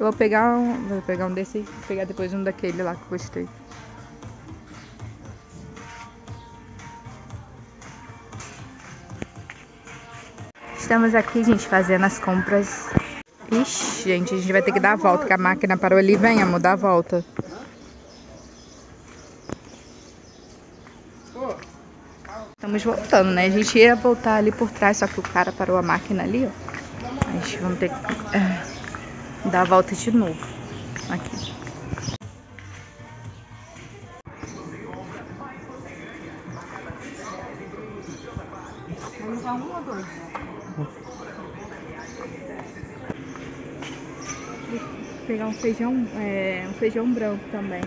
Eu vou pegar um, vou pegar um desse e pegar depois um daquele lá que eu gostei. Estamos aqui, gente, fazendo as compras. Ixi, gente, a gente vai ter que dar a volta, que a máquina parou ali. Vem, amor, dá a volta. Estamos voltando, né? A gente ia voltar ali por trás, só que o cara parou a máquina ali, ó. A gente vai ter que é, dar a volta de novo. Aqui. Vamos um ou dois? Vou pegar um feijão, é, um feijão branco também.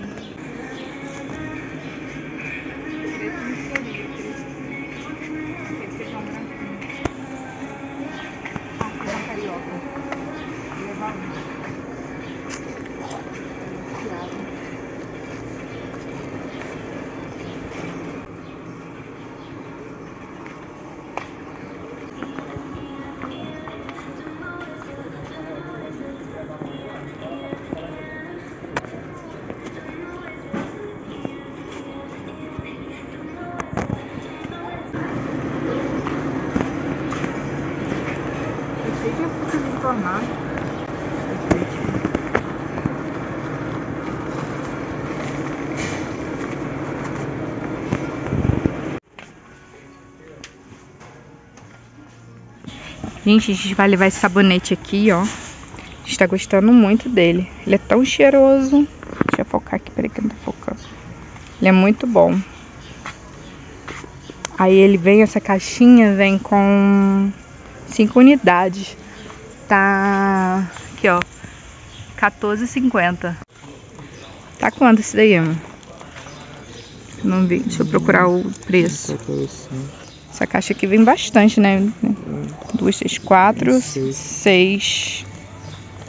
Gente, a gente vai levar esse sabonete aqui, ó. A gente tá gostando muito dele. Ele é tão cheiroso. Deixa eu focar aqui, peraí que eu não tô focando. Ele é muito bom. Aí ele vem, essa caixinha vem com cinco unidades tá aqui, ó, 14,50. Tá quanto esse daí, mano? Não vi, deixa eu procurar o preço. Essa caixa aqui vem bastante, né? Duas, três, quatro, seis.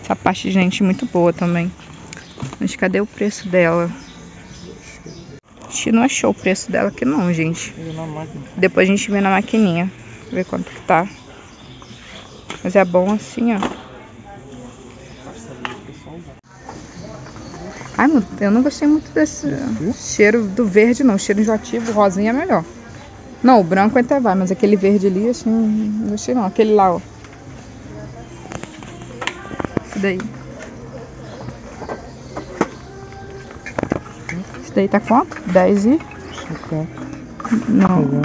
Essa parte de gente muito boa também. Mas cadê o preço dela? A gente não achou o preço dela aqui não, gente. Depois a gente vê na maquininha. Ver quanto que tá. Mas é bom assim, ó. Ai, eu não gostei muito desse cheiro do verde, não. O cheiro enjoativo, rosinha é melhor. Não, o branco até vai, mas aquele verde ali, assim, não não. Aquele lá, ó. Esse daí. Esse daí tá quanto? 10 e... Não.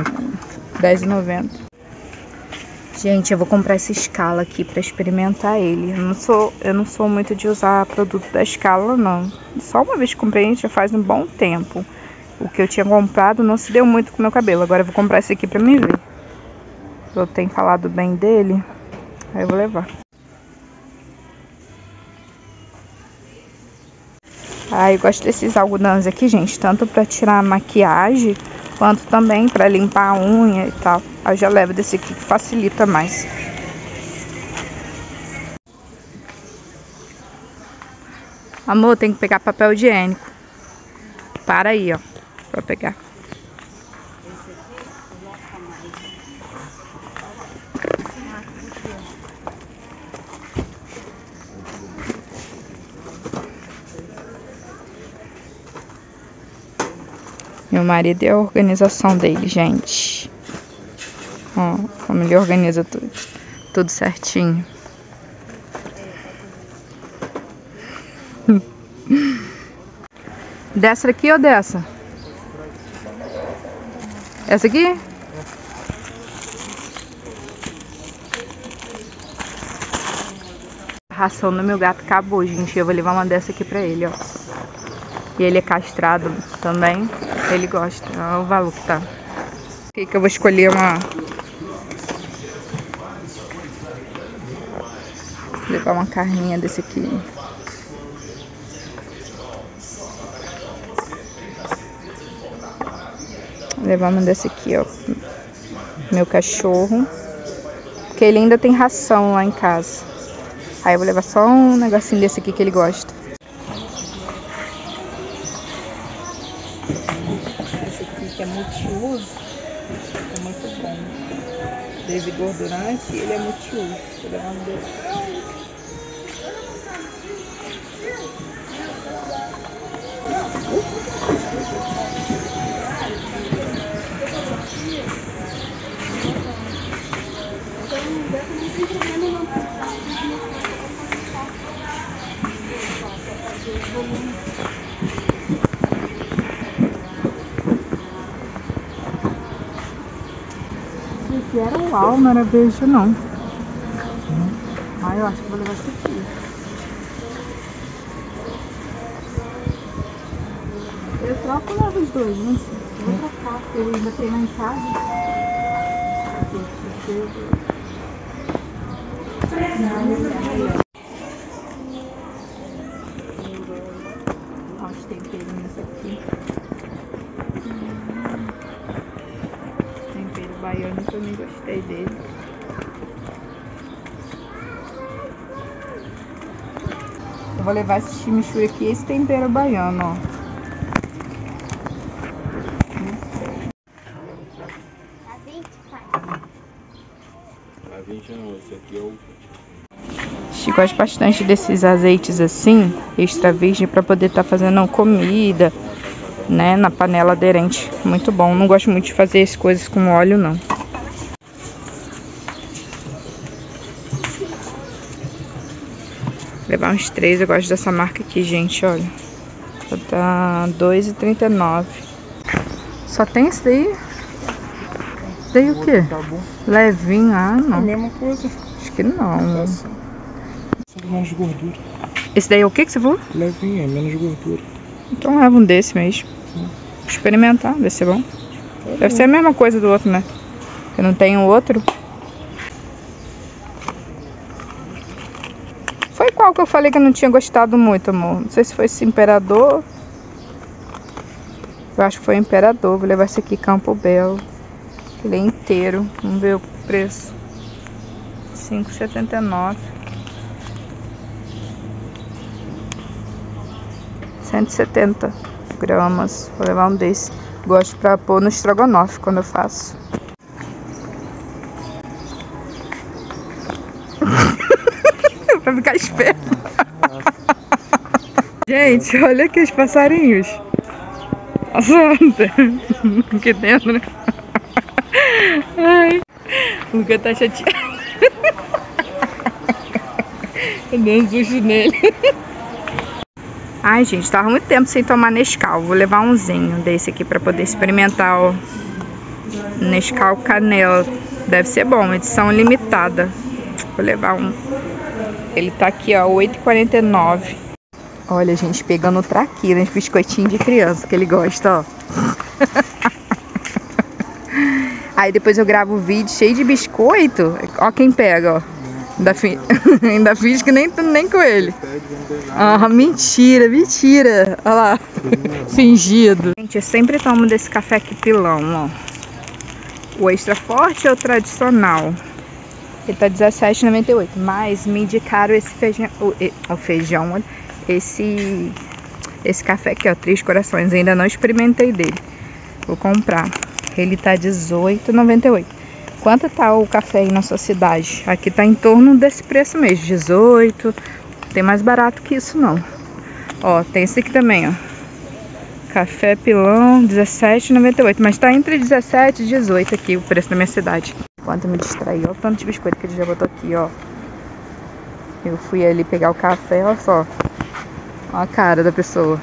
10 e 90. Gente, eu vou comprar essa escala aqui para experimentar ele. Eu não sou, eu não sou muito de usar produto da escala, não. Só uma vez que comprei, já faz um bom tempo. O que eu tinha comprado não se deu muito com o meu cabelo. Agora eu vou comprar esse aqui para me ver. Eu tenho falado bem dele, aí eu vou levar. Ah, eu gosto desses algodões aqui, gente, tanto para tirar a maquiagem quanto também para limpar a unha e tal. Aí eu já levo desse aqui que facilita mais. Amor, tem que pegar papel higiênico. Para aí, ó, para pegar. Meu marido é a organização dele, gente. Ó, como ele organiza tudo, tudo certinho. Dessa aqui ou dessa? Essa aqui? A ração do meu gato acabou, gente. Eu vou levar uma dessa aqui pra ele, ó. E ele é castrado também. Ele gosta. Olha o valor que tá. Aqui que eu vou escolher uma. Vou levar uma carninha desse aqui. Levar uma desse aqui, ó. Meu cachorro. Porque ele ainda tem ração lá em casa. Aí eu vou levar só um negocinho desse aqui que ele gosta. que é multiuso, é muito bom. Desengordurante, ele é multiuso. Vou levar um desse. Uau, não era beijo não. Ah, eu acho que vou levar esse aqui. Eu troco levo os dois, né? Eu vou trocar, porque eu ainda tenho lá em casa. Olha Que eu nem gostei dele. Eu vou levar esse chimichurri aqui e esse tempero baiano, ó. A 20 não, esse aqui o. Chico gosta bastante desses azeites assim, extra virgem, para poder estar fazendo comida, né, na panela aderente. Muito bom. Não gosto muito de fazer as coisas com óleo, não. Levar uns três, eu gosto dessa marca aqui, gente, olha. Tá R$2,39. Só tem esse daí? Daí o quê? Tá. Levinho, ah, É a não. mesma coisa. Acho que não. Só menos gordura. Esse daí é o que que você falou? Levinha, menos gordura. Então leva um desse mesmo. Experimentar, ver se é bom. Deve ser a mesma coisa do outro, né? Eu não tenho outro. Foi qual que eu falei que eu não tinha gostado muito, amor? Não sei se foi esse Imperador. Eu acho que foi Imperador. Vou levar esse aqui, Campo Belo. Ele é inteiro. Vamos ver o preço. R$ 5,79. 170 gramas. Vou levar um desse. Gosto pra pôr no estrogonofe quando eu faço. pra ficar esperto. Gente, olha aqui os passarinhos. Passando. Aqui dentro. Ai. O Luca tá chateado. Eu dei um susto nele. Ai, gente, tava muito tempo sem tomar Nescau. Vou levar umzinho desse aqui pra poder experimentar, ó. Nescau Canela. Deve ser bom, edição limitada. Vou levar um. Ele tá aqui, ó, 8,49. Olha, gente, pegando traquina, uns biscoitinhos de criança que ele gosta, ó. Aí depois eu gravo o vídeo cheio de biscoito. Ó quem pega, ó. Ainda, fi... Ainda fiz que nem, nem com ele. Ah, mentira, mentira. Olha lá. Fingido. Gente, eu sempre tomo desse café aqui pilão, ó. O extra forte ou o tradicional? Ele tá R$17,98. Mas me indicaram esse feijão. O, o feijão, olha. Esse. Esse café aqui, ó. Três corações. Ainda não experimentei dele. Vou comprar. Ele tá R$18,98. Quanto tá o café aí na sua cidade? Aqui tá em torno desse preço mesmo, 18. Tem mais barato que isso não. Ó, tem esse aqui também, ó. Café pilão, 17,98. Mas tá entre 17 e 18 aqui o preço da minha cidade. Enquanto eu me distraí, ó, o tanto de biscoito que ele já botou aqui, ó. Eu fui ali pegar o café, ó só. A cara da pessoa.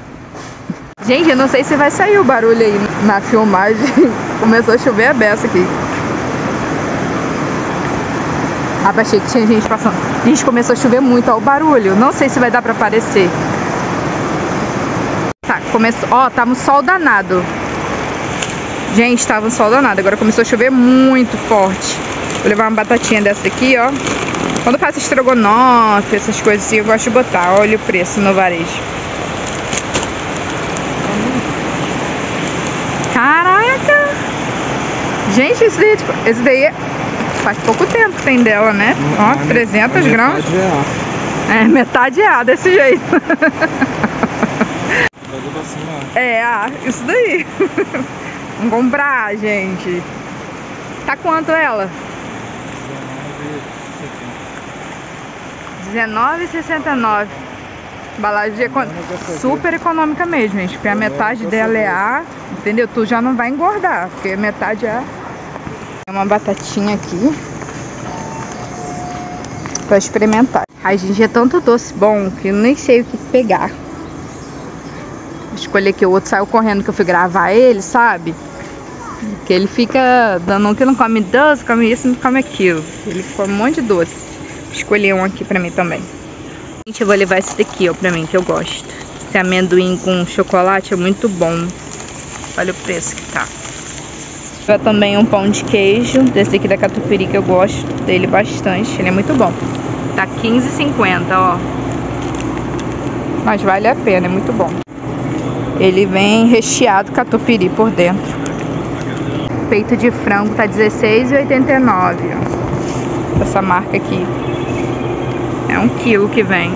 Gente, eu não sei se vai sair o barulho aí na filmagem. Começou a chover a beça aqui. Achei que tinha gente passando. Gente, começou a chover muito, ó, o barulho. Não sei se vai dar pra aparecer. Tá, começou. Ó, tava um sol danado. Gente, tava um sol danado. Agora começou a chover muito forte. Vou levar uma batatinha dessa daqui, ó. Quando eu faço estrogonofe, essas coisas assim, eu gosto de botar. Olha o preço no varejo. Caraca! Gente, esse daí, tipo, esse daí é- faz pouco tempo tem dela, né? Ó, 300 gramas. Metade é A. É, metade é A, desse jeito. É, isso daí. Vamos comprar, gente. Tá quanto ela? 19,69. Embalagem econ- super econômica mesmo, gente. Porque a metade dela é A, entendeu? Tu já não vai engordar, porque metade é A. Tem uma batatinha aqui. Pra experimentar. Ai, gente, é tanto doce bom que eu nem sei o que pegar. escolher aqui. O outro saiu correndo que eu fui gravar ele, sabe? Que ele fica dando um que não come doce, come isso, não come aquilo. Ele come um monte de doce. Escolhi um aqui pra mim também. Gente, eu vou levar esse daqui, ó, pra mim, que eu gosto. Esse amendoim com chocolate é muito bom. Olha o preço que tá. Vai também um pão de queijo, desse daqui da catupiry que eu gosto dele bastante. Ele é muito bom. Tá 15,50, ó. Mas vale a pena, é muito bom. Ele vem recheado catupiry por dentro. Peito de frango tá R$16,89, ó. Essa marca aqui. É um quilo que vem.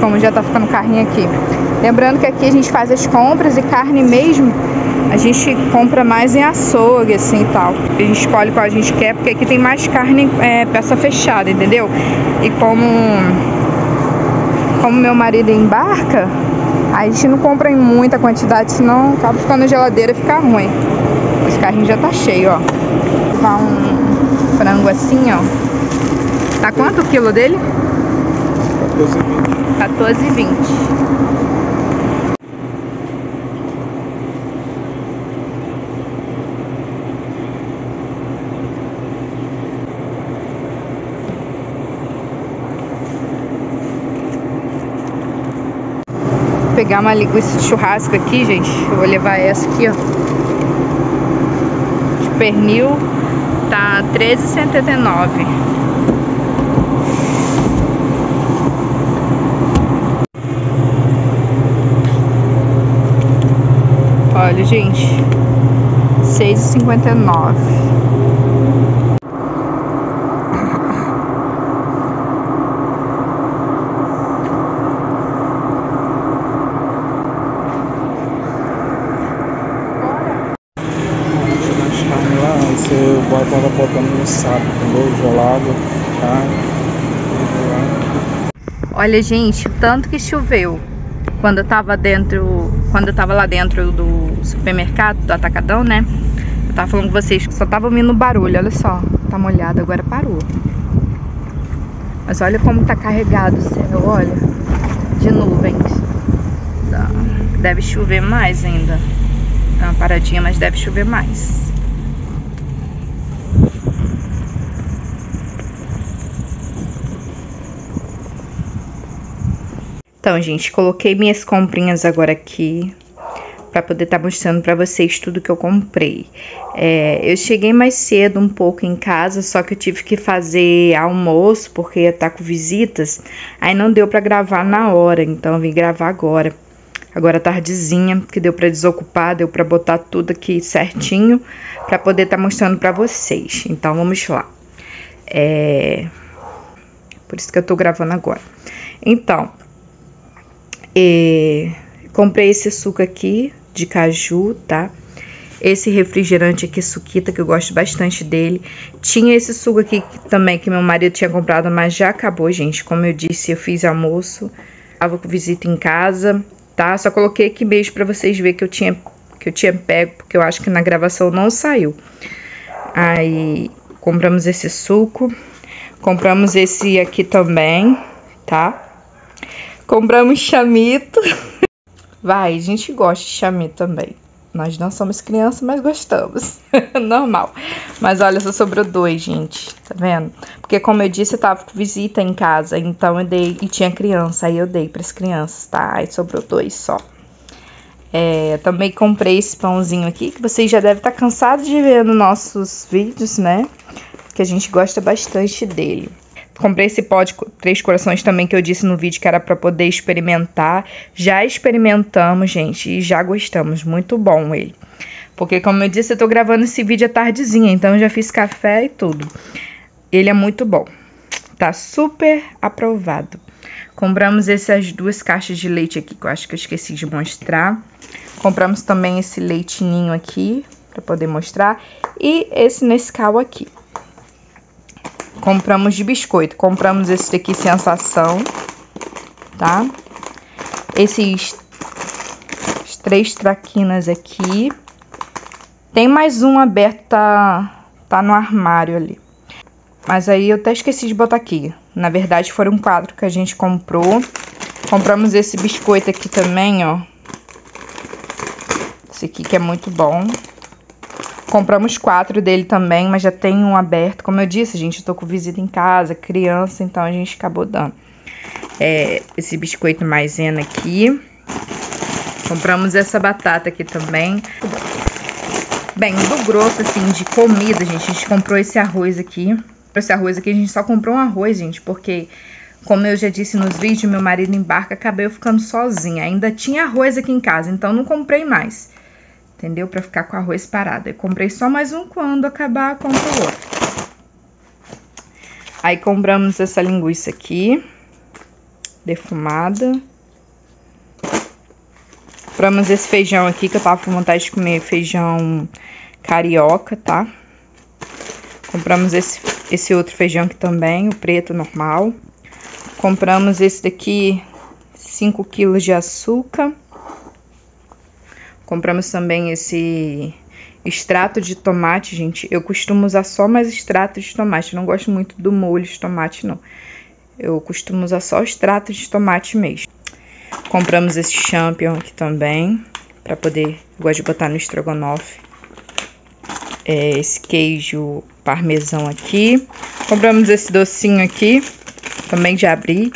Como já tá ficando carninha aqui. Lembrando que aqui a gente faz as compras e carne mesmo a gente compra mais em açougue, assim e tal. A gente escolhe qual a gente quer, porque aqui tem mais carne é, peça fechada, entendeu? E como como meu marido embarca, a gente não compra em muita quantidade, senão acaba ficando na geladeira e fica ruim. Esse carrinho já tá cheio, ó. Tá um frango assim, ó. Tá quanto o quilo dele? 14,20. 14,20. Pegar uma linguiça de churrasco aqui, gente. Eu vou levar essa aqui, ó. De pernil tá R$13,79. Olha, gente. R$6,59. você bota ela botando no saco, entendeu? Gelado, carne. Olha, gente, tanto que choveu quando eu tava dentro, quando eu tava lá dentro do supermercado, do atacadão, né? Eu tava falando com vocês que só tava ouvindo barulho, olha só, tá molhado, agora parou. Mas olha como tá carregado o céu, olha, de nuvens. Deve chover mais ainda. Tá uma paradinha, mas deve chover mais. Então, gente, coloquei minhas comprinhas agora aqui para poder estar tá mostrando para vocês tudo que eu comprei. É, eu cheguei mais cedo um pouco em casa, só que eu tive que fazer almoço porque ia estar tá com visitas. Aí não deu para gravar na hora, então eu vim gravar agora. Agora tardezinha, que deu para desocupar, deu para botar tudo aqui certinho para poder estar tá mostrando para vocês. Então vamos lá. É... Por isso que eu tô gravando agora. Então, comprei esse suco aqui de caju, tá? Esse refrigerante aqui, suquita, que eu gosto bastante dele. Tinha esse suco aqui também que meu marido tinha comprado, mas já acabou, gente. Como eu disse, eu fiz almoço. Tava com visita em casa, tá? Só coloquei aqui mesmo pra vocês verem que eu tinha, que eu tinha pego, porque eu acho que na gravação não saiu. Aí, compramos esse suco. Compramos esse aqui também, tá? Compramos chamito. Vai, a gente gosta de chamito também. Nós não somos crianças, mas gostamos. Normal. Mas olha, só sobrou dois, gente. Tá vendo? Porque como eu disse, eu tava com visita em casa. Então eu dei. E tinha criança. Aí eu dei pras crianças, tá? Aí sobrou dois só. É, também comprei esse pãozinho aqui, que vocês já devem estar cansados de ver nos nossos vídeos, né? Que a gente gosta bastante dele. Comprei esse pó de três corações também que eu disse no vídeo que era para poder experimentar. Já experimentamos, gente, e já gostamos. Muito bom ele. Porque, como eu disse, eu tô gravando esse vídeo à tardezinha, então eu já fiz café e tudo. Ele é muito bom. Tá super aprovado. Compramos essas duas caixas de leite aqui, que eu acho que eu esqueci de mostrar. Compramos também esse leitinho aqui, para poder mostrar. E esse Nescau aqui. Compramos de biscoito. Compramos esse daqui, sensação, tá? Esses três traquinas aqui. Tem mais um aberto, tá, tá no armário ali. Mas aí eu até esqueci de botar aqui. Na verdade, foram quatro que a gente comprou. Compramos esse biscoito aqui também, ó. Esse aqui que é muito bom. Compramos quatro dele também, mas já tem um aberto. Como eu disse, gente, eu tô com visita em casa, criança, então a gente acabou dando. É, esse biscoito maisena aqui. Compramos essa batata aqui também. Bem, do grosso, assim, de comida, gente, a gente comprou esse arroz aqui. Esse arroz aqui, a gente só comprou um arroz, gente, porque, como eu já disse nos vídeos, meu marido embarca, acabei eu ficando sozinha. Ainda tinha arroz aqui em casa, então não comprei mais entendeu? Para ficar com o arroz parado. Eu comprei só mais um quando acabar, compro outro. Aí compramos essa linguiça aqui, defumada. Compramos esse feijão aqui, que eu tava com vontade de comer feijão carioca, tá? Compramos esse, esse outro feijão aqui também, o preto normal. Compramos esse daqui, 5 quilos de açúcar. Compramos também esse extrato de tomate, gente. Eu costumo usar só mais extrato de tomate. Eu não gosto muito do molho de tomate, não. Eu costumo usar só extrato de tomate mesmo. Compramos esse champignon aqui também, para poder, eu gosto de botar no estrogonofe. É, esse queijo parmesão aqui. Compramos esse docinho aqui, também já abri.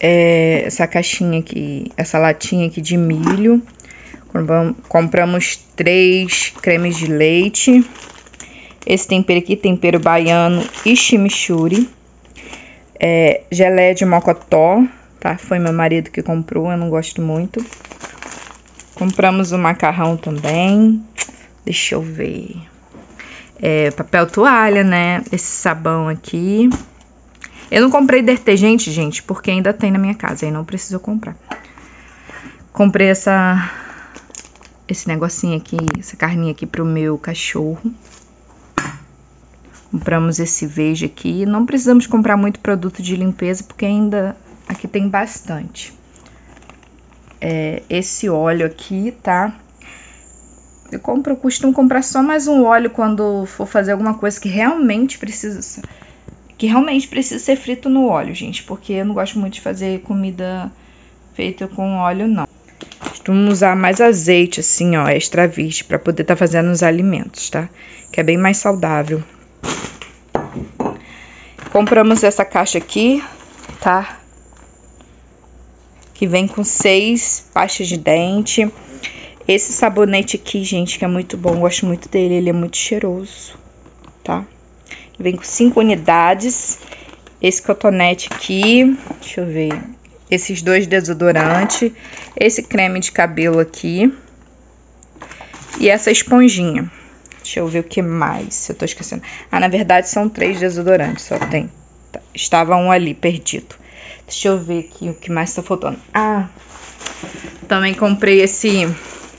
É, essa caixinha aqui, essa latinha aqui de milho. Compramos três cremes de leite. Esse tempero aqui, tempero baiano e chimichurri. É, gelé de mocotó, tá? Foi meu marido que comprou, eu não gosto muito. Compramos o macarrão também. Deixa eu ver. É, papel toalha, né? Esse sabão aqui. Eu não comprei detergente, gente, porque ainda tem na minha casa, aí não preciso comprar. Comprei essa esse negocinho aqui, essa carninha aqui pro meu cachorro. Compramos esse veja aqui. Não precisamos comprar muito produto de limpeza, porque ainda aqui tem bastante. É, esse óleo aqui, tá? Eu compro, eu costumo comprar só mais um óleo quando for fazer alguma coisa que realmente precisa que realmente precisa ser frito no óleo, gente, porque eu não gosto muito de fazer comida feita com óleo, não. Costumo usar mais azeite, assim, ó, extra virgem, pra poder estar tá fazendo os alimentos, tá? Que é bem mais saudável. Compramos essa caixa aqui, tá? Que vem com seis pastas de dente. Esse sabonete aqui, gente, que é muito bom, gosto muito dele, ele é muito cheiroso, tá? Vem com cinco unidades. Esse cotonete aqui, deixa eu ver. Esses dois desodorantes. Esse creme de cabelo aqui. E essa esponjinha. Deixa eu ver o que mais. Eu tô esquecendo. Ah, na verdade são três desodorantes, só tem. Tá. Estava um ali, perdido. Deixa eu ver aqui o que mais tá faltando. Ah, também comprei esse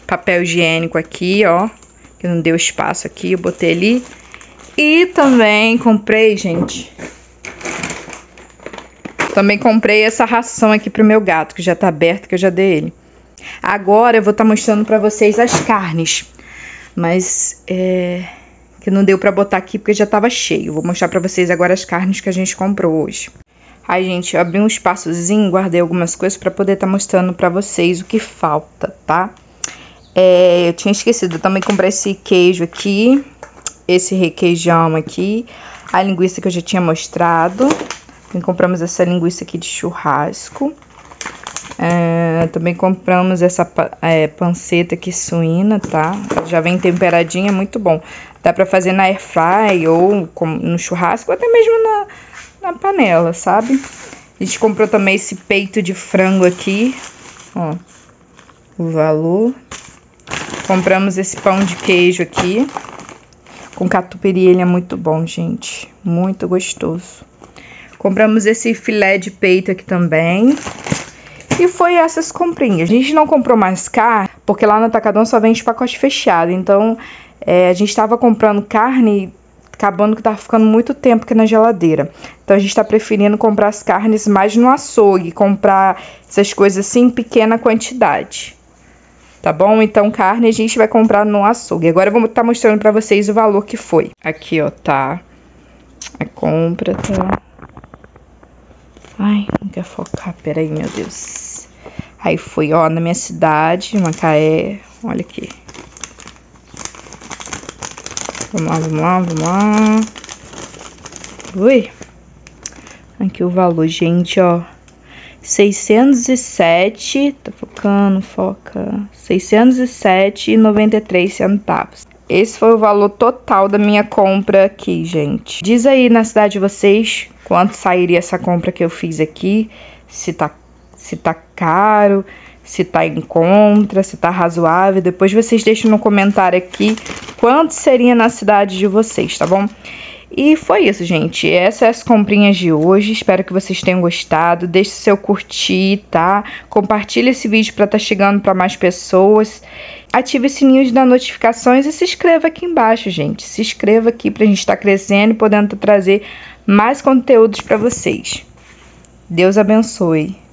papel higiênico aqui, ó. Que não deu espaço aqui, eu botei ali. E também comprei, gente. Também comprei essa ração aqui pro meu gato, que já tá aberto, que eu já dei ele. Agora eu vou estar tá mostrando pra vocês as carnes. Mas é que não deu pra botar aqui porque já tava cheio. Vou mostrar pra vocês agora as carnes que a gente comprou hoje. Aí, gente, eu abri um espaçozinho, guardei algumas coisas pra poder estar tá mostrando pra vocês o que falta, tá? É, eu tinha esquecido, eu também comprei esse queijo aqui, esse requeijão aqui, a linguiça que eu já tinha mostrado. Também compramos essa linguiça aqui de churrasco. É, também compramos essa é, panceta aqui suína, tá? Já vem temperadinha, muito bom. Dá pra fazer na airfry ou no churrasco, ou até mesmo na, na panela, sabe? A gente comprou também esse peito de frango aqui, ó, o valor. Compramos esse pão de queijo aqui, com catupiry, ele é muito bom, gente. Muito gostoso. Compramos esse filé de peito aqui também. E foi essas comprinhas. A gente não comprou mais carne, porque lá no Atacadão só vende pacote fechado. Então, é, a gente estava comprando carne, acabando que tava ficando muito tempo aqui na geladeira. Então, a gente está preferindo comprar as carnes mais no açougue, comprar essas coisas assim em pequena quantidade tá bom? Então, carne a gente vai comprar no açougue. Agora eu vou estar tá mostrando pra vocês o valor que foi. Aqui, ó, tá? A compra, tá? Ai, não quer focar, peraí, meu Deus. Aí foi, ó, na minha cidade, Macaé, olha aqui. Vamos lá, vamos lá, vamos lá. Ui. Aqui o valor, gente, ó. 607, tá focando, foca. 607,93 centavos. Esse foi o valor total da minha compra aqui, gente. Diz aí na cidade de vocês quanto sairia essa compra que eu fiz aqui. Se tá, se tá caro, se tá em contra, se tá razoável. Depois vocês deixam no comentário aqui quanto seria na cidade de vocês, tá bom? E foi isso, gente. Essas são as comprinhas de hoje. Espero que vocês tenham gostado. Deixe seu curtir, tá? Compartilhe esse vídeo para estar tá chegando para mais pessoas. Ative o sininho das notificações e se inscreva aqui embaixo, gente. Se inscreva aqui para a gente estar tá crescendo e podendo trazer mais conteúdos para vocês. Deus abençoe.